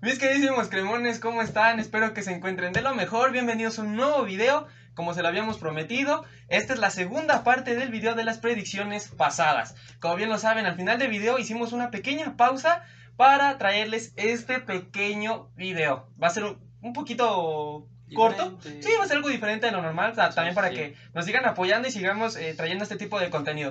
Mis queridísimos cremones, ¿cómo están? Espero que se encuentren de lo mejor. Bienvenidos a un nuevo video. Como se lo habíamos prometido, esta es la segunda parte del video de las predicciones pasadas. Como bien lo saben, al final del video hicimos una pequeña pausa para traerles este pequeño video. Va a ser un, poquito corto. Sí, va a ser algo diferente de lo normal. Sí, también para sí. que nos sigan apoyando y sigamos eh, trayendo este tipo de contenido.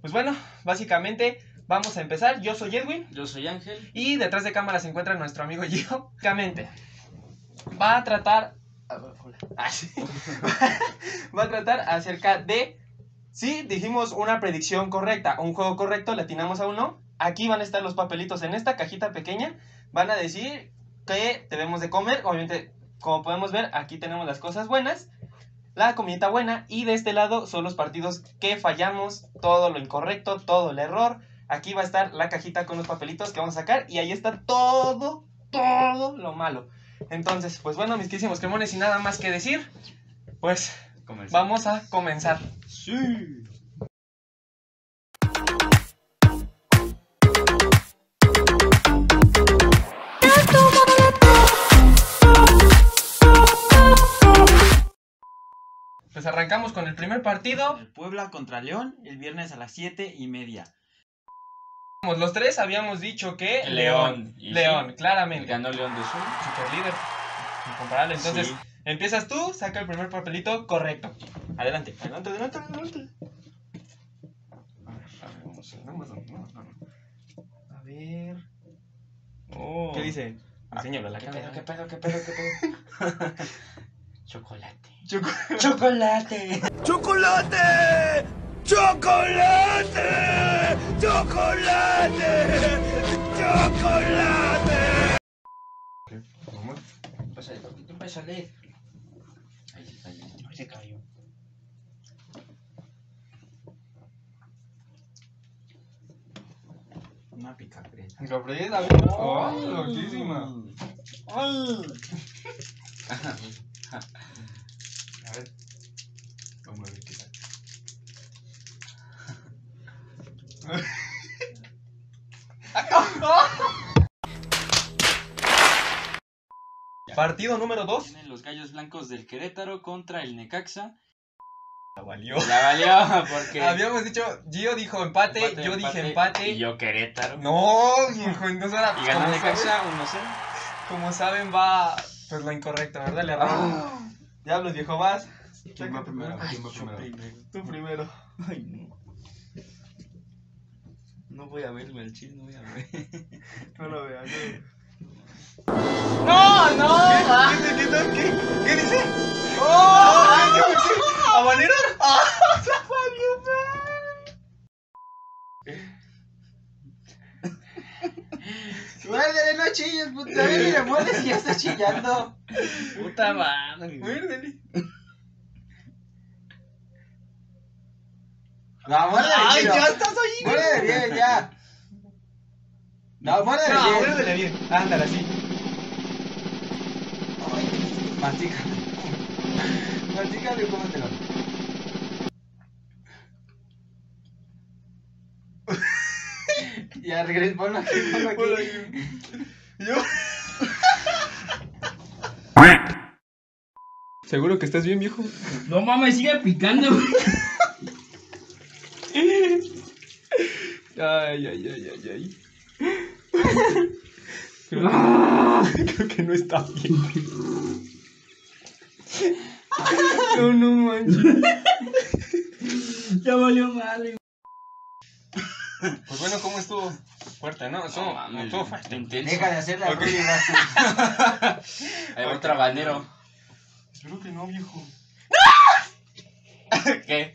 Pues bueno, básicamente vamos a empezar. Yo soy Edwin. Yo soy Ángel. Y detrás de cámara se encuentra nuestro amigo Gio. Básicamente, va a tratar. Ah, sí. va a tratar acerca de si dijimos una predicción correcta o un juego correcto, le atinamos a uno. Aquí van a estar los papelitos en esta cajita pequeña. Van a decir que debemos de comer. Obviamente, como podemos ver, aquí tenemos las cosas buenas. La comidita buena. Y de este lado son los partidos que fallamos. Todo lo incorrecto, todo el error. Aquí va a estar la cajita con los papelitos que vamos a sacar y ahí está todo, todo lo malo. Entonces, pues bueno, mis queridísimos cremones, sin nada más que decir, pues vamos a comenzar. Sí. Pues arrancamos con el primer partido. El Puebla contra León el viernes a las 7 y media. Los tres habíamos dicho que León. León. Sí, claramente. Ganó León de Sur. Super líder. Incomparable. Entonces, Sí. empiezas tú, saca el primer papelito correcto. Adelante, adelante, adelante, adelante. A ver, a ver, vamos vamos vamos a. Oh. ¿Qué dice? Enséñalo a la ¿Qué cámara. pedo, qué pedo, qué pedo, qué pedo? Chocolate. Choco- Chocolate. ¡Chocolate! ¡Chocolate! ¡Chocolate! ¡Chocolate! Vamos. Pásale, papito, pásale. Ahí se cayó. Ay, se cayó. Una picapreta. Gabriel, a ver. ¡Oh, loquísima! ¡Ay! A ver. Vamos a ver qué sale. Partido número 2. Tienen los gallos blancos del Querétaro contra el Necaxa. La valió. La valió porque. Habíamos dicho, Gio dijo empate, Empate, yo dije empate. Y yo Querétaro. No, hijo, entonces ahora. Y ganó Necaxa saben- 1-0. Como saben, va. Pues lo incorrecto, ¿verdad? El error. Ah. Diablos, viejo, vas. ¿Quién va primero? ¿Quién va primero? Tú primero. Ay, no. No voy a verme el chile, no voy a ver. No lo veas, ¡No, no! ¿Qué, qué, qué, qué, qué dice? ¡Oh! ¿Habanero? ¡Ah! Muérdele, no chilles, puta. Mira, muerde si ya está chillando. Puta madre. Muérdele. No, muérdele, ¡Ay, chilo. ya estás ahí! Muérdele bien, ya. No, muérdele No, bien. muérdele bien. Ándale, así. Mastica. Mastícalo y cómetelo. Ya, regresa, ponlo aquí, ponlo aquí. Ponlo ahí. Yo. ¿Seguro que estás bien, viejo? No mames, sigue picando, güey. Ay, ay, ay, ay, ay. Creo, creo que no está bien. No, no manches. Ya valió madre. Pues bueno, ¿cómo estuvo? Fuerte, ¿no? Estuvo, No estuvo fuerte. intenso. Deja de hacer la Ok. rueda. Ahí va otro habanero. Espero que no, viejo. ¿Qué?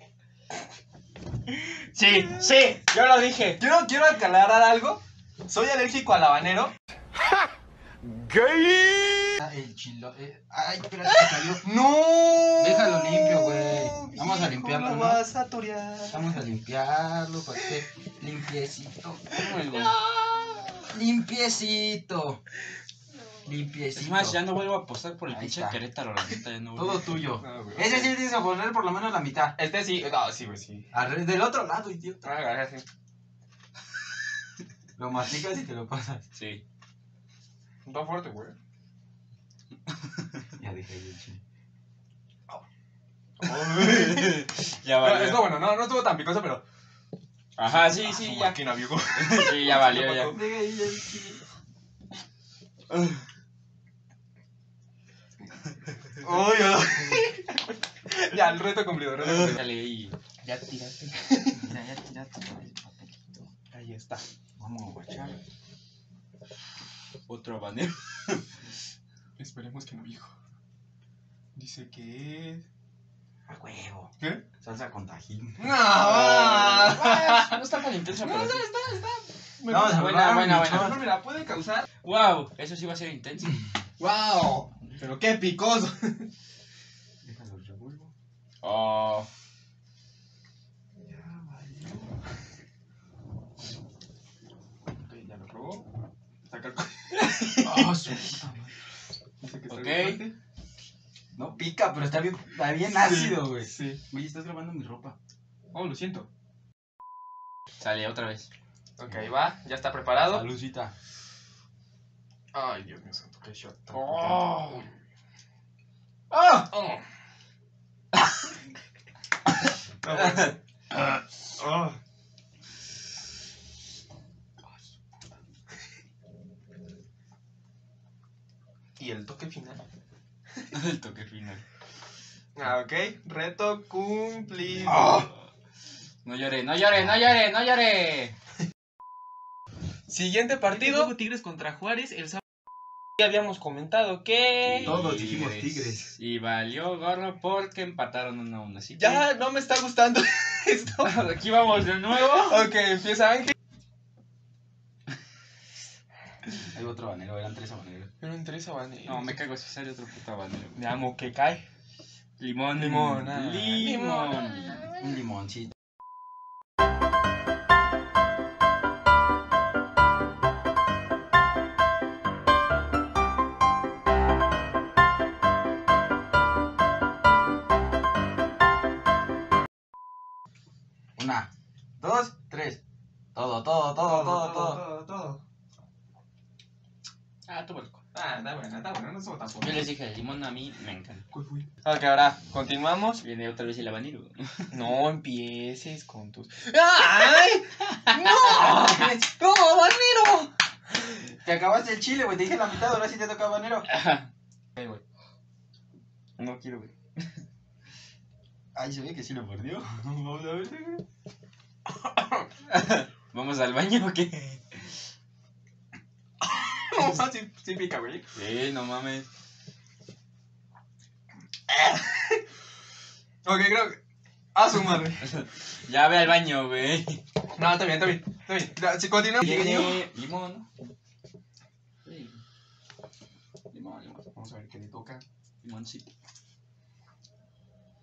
Sí, sí, yo lo dije. Quiero, quiero aclarar algo. Soy alérgico al habanero. Ah, El chilo. eh, Ay, espérate, se cayó. ¡No! Déjalo limpio, güey. Vamos a limpiarlo, lo ¿no? vas a torear. Vamos a limpiarlo para que esté limpiecito. ¿Cómo es, güey? Limpiecito. Limpiecito. Es más, ya no vuelvo a apostar por el pinche. Querétaro, la neta, ya no vuelvo. Todo tuyo. No. Ese sí tienes que poner por lo menos la mitad. Este sí. No, sí, güey, sí. Del otro lado, idiota. Ah, gracias. Lo masticas y te lo pasas. Sí. Está fuerte, güey. Ya ahí el chile. ya No, valió. estuvo bueno, no, no estuvo tan picoso, pero. Ajá, sí, Ah, sí, su ya. máquina, viejo. Sí, ya valió, ya. Chile. Uy, ya, el reto cumplido, el reto cumplido. Dale ahí. Ya tiraste. Mira, ya tiraste el papelito. Ahí está. Vamos a guachar. Otro habanero. Esperemos que no, viejo. Dice que es. A huevo. ¿Qué? Salsa con tajín. No, Ah, No está tan intenso, pero sí. Vamos a Buena, buena, buena. Mira, puede causar. Wow, eso sí va a ser intenso. ¡Wow! Pero qué picoso. Déjalo revuelvo. Oh, Ya valió. Ok, ya lo probó. Saca el. oh su puta madre. Dice que está Ok. bien fuerte. No pica, pero está bien, está bien ácido, güey. Sí. Oye, estás grabando mi ropa. Oh, lo siento. Sale otra vez. Ok, va, ya está preparado. Salucita. Ay, Dios mío santo, qué shot. tan Oh. potente. ¡Ah! Oh. No, bueno. Oh. Y el toque final. El toque final. Ah, ok. Reto cumplido. No lloré, no lloré, no lloré, no lloré. Siguiente partido. Tigres contra Juárez. El sábado ya habíamos comentado que. Todos dijimos tigres. Y valió gorro porque empataron uno a uno. Así que- Ya no me está gustando esto. Aquí vamos de nuevo. Ok, empieza Ángel. Hay otro habanero, eran tres habaneros. Pero en tres habaneros. No, me cago si sale otro puto habanero. Me amo que cae. Limón, Limón, ah, limón. Un limoncito. Me encanta. Ok, ahora continuamos. Viene otra vez el habanero. No empieces con tus. ¡Ay! ¡No! ¡No, habanero! Te acabaste el chile, güey. Te dije la mitad, ahora sí te toca habanero. No quiero ver. Ay, se ve que sí lo perdió. Vamos a ver. ¿Vamos al baño o qué? No, sí, sí pica, güey. Sí, no mames. Ok, creo que. A su madre. Ya ve al baño, güey. No, está bien, está bien. Está bien. Ya, Si continuamos. Viene limón. Sí, Limón, limón. Vamos a ver qué le toca. limoncito.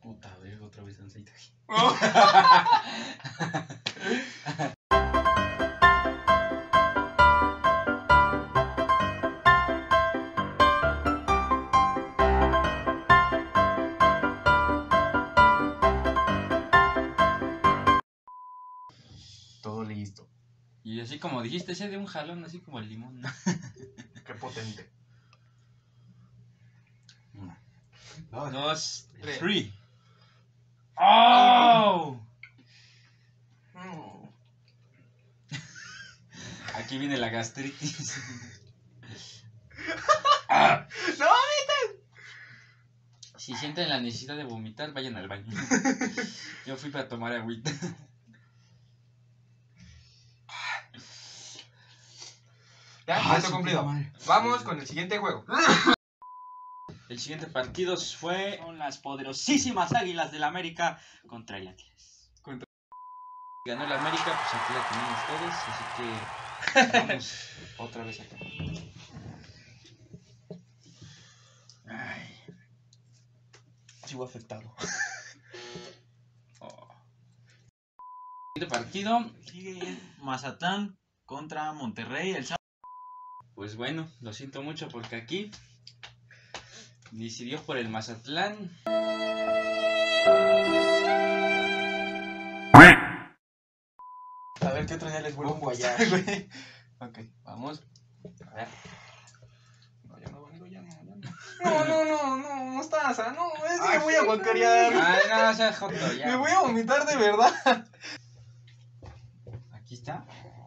Puta, ver, otra vez aceite. Oh. como dijiste, ese de un jalón, así como el limón. Qué potente. Una, dos, Dos, Tres. three. ¡Oh! Mm. Aquí viene la gastritis. ¡No! Si sienten la necesidad de vomitar, vayan al baño. Yo fui para tomar agüita. Ya, Ah, reto su cumplido. Vamos con el siguiente juego. El siguiente partido fue con las poderosísimas Águilas del América contra el Atlas. Contra- Ganó el América, pues aquí la tenemos todos, así que vamos otra vez acá. Ay, Sigo afectado. oh. Siguiente partido, Sigue Mazatlán contra Monterrey el sábado. Pues bueno, lo siento mucho porque aquí decidió por el Mazatlán. A ver qué otro día les vuelvo a allá. Ok, vamos. A ver. ya no, ya no. No, no, no, no, mostaza, no, es que me voy a guacarear. No, sea joto, ya. Me voy a vomitar de verdad. Aquí está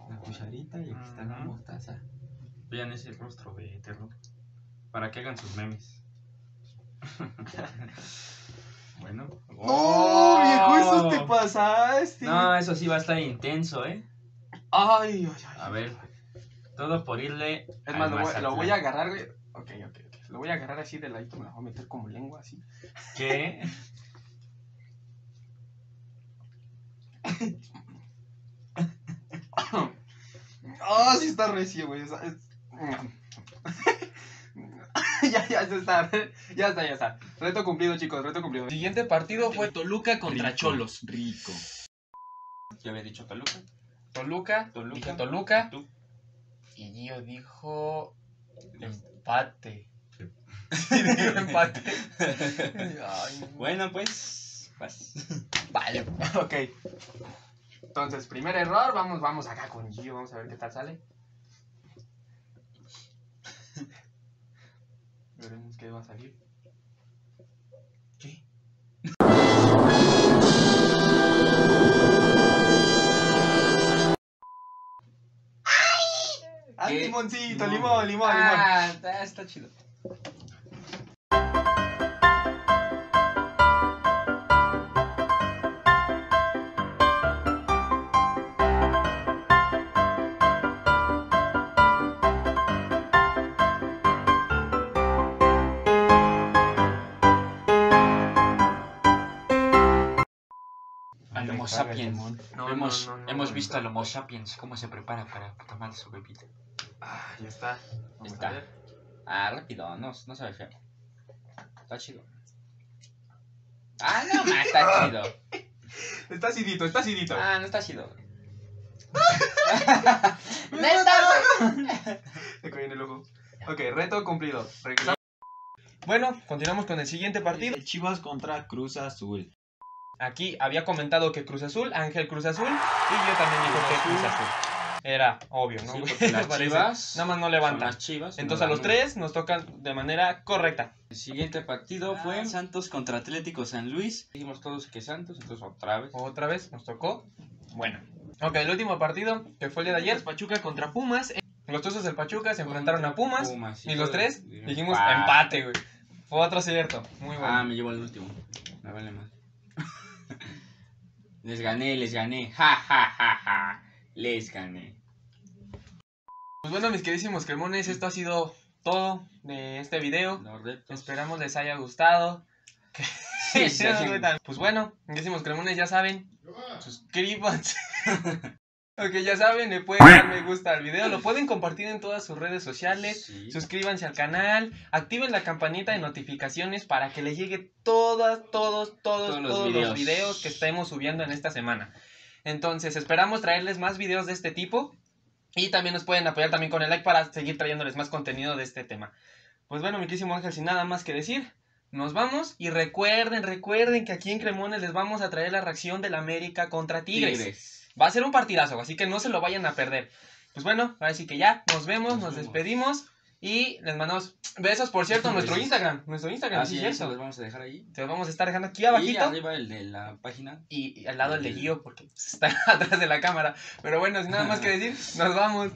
la cucharita y aquí está la Ujú. mostaza. Vean ese rostro de terror. Para que hagan sus memes. bueno. No, viejo, eso te pasaste. No, eso sí va a estar intenso, ¿eh? Ay, ay, ay. A ver. Todo por irle. Es más, lo voy, lo Mazatlán. voy a agarrar, güey. Ok, ok, ok. Lo voy a agarrar así de ladito, me lo voy a meter como lengua así. ¿Qué? Ah, sí está recio, güey. o sea, es- ya, ya, ya está. Ya está, ya está. Reto cumplido, chicos, reto cumplido. Siguiente partido fue Toluca contra Rico. Cholos. Rico. Ya había dicho Toluca. Toluca. Toluca. Dije Toluca. Tú. Y Gio dijo empate. Sí, dijo empate. Ay. Bueno, pues. Vas. Vale, ok. Entonces, primer error, vamos, vamos acá con Gio, vamos a ver qué tal sale. Veremos qué va a salir. ¿Qué? ¡Ay! ¿Qué? limoncito, limón, limón, limón. Ah, está, está chido. Homo sapiens. No, hemos no, no, no, hemos visto al Homo sapiens cómo se prepara para tomar su bebida. Ah, ya está. Vamos Está. a ver. Ah, rápido, no, no sabe feo. Está chido. Ah, no, más está chido. Está acidito, está acidito. Ah, no está chido. Me cayó en el ojo. Ok, reto cumplido. Regresamos. Bueno, continuamos con el siguiente partido. Chivas contra Cruz Azul. Aquí había comentado que Cruz Azul, Ángel Cruz Azul, y yo también digo que Cruz Azul. Era obvio, ¿no? Sí, güey? porque las chivas. Nada más no levanta. las chivas. Entonces no a los tres nos tocan de manera correcta. El siguiente partido fue Santos contra Atlético San Luis. Dijimos todos que Santos, entonces otra vez. Otra vez nos tocó. Bueno. Ok, el último partido, que fue el día de ayer, Pachuca contra Pumas. los Tuzos del Pachuca se enfrentaron a Pumas. Pumas, Y los tres Dijimos, "Pa". empate, güey. Fue otro cierto. Muy bueno. Ah, me llevo el último. Vale más. Les gané, les gané. Ja, ja, ja, ja. Les gané. Pues bueno, mis queridísimos cremones, esto ha sido todo de este video. Esperamos les haya gustado. Sí, sí, sí. Pues bueno, queridísimos cremones, ya saben, suscríbanse. ok, ya saben, le pueden dar me gusta al video, lo pueden compartir en todas sus redes sociales. Sí. Suscríbanse al canal, activen la campanita de notificaciones para que les llegue todas, todos, todos, Todos todos, los videos. que estemos subiendo en esta semana. Entonces, esperamos traerles más videos de este tipo. Y también nos pueden apoyar también con el like para seguir trayéndoles más contenido de este tema. Pues bueno, mi querísimo Ángel, sin nada más que decir, nos vamos. Y recuerden, recuerden que aquí en Cremones les vamos a traer la reacción del América contra Tigres. Tigres. Va a ser un partidazo, así que no se lo vayan a perder. Pues bueno, ahora sí que ya, nos vemos, Nos nos, vemos. despedimos y les mandamos besos, por cierto, nuestro. Instagram, nuestro Instagram, Así sí, es, cierto. los vamos a dejar ahí. Te los vamos a estar dejando aquí Y abajito arriba el de la página. y, y al lado el de Gio porque está atrás de la cámara. Pero bueno, sin nada más que decir, nos vamos.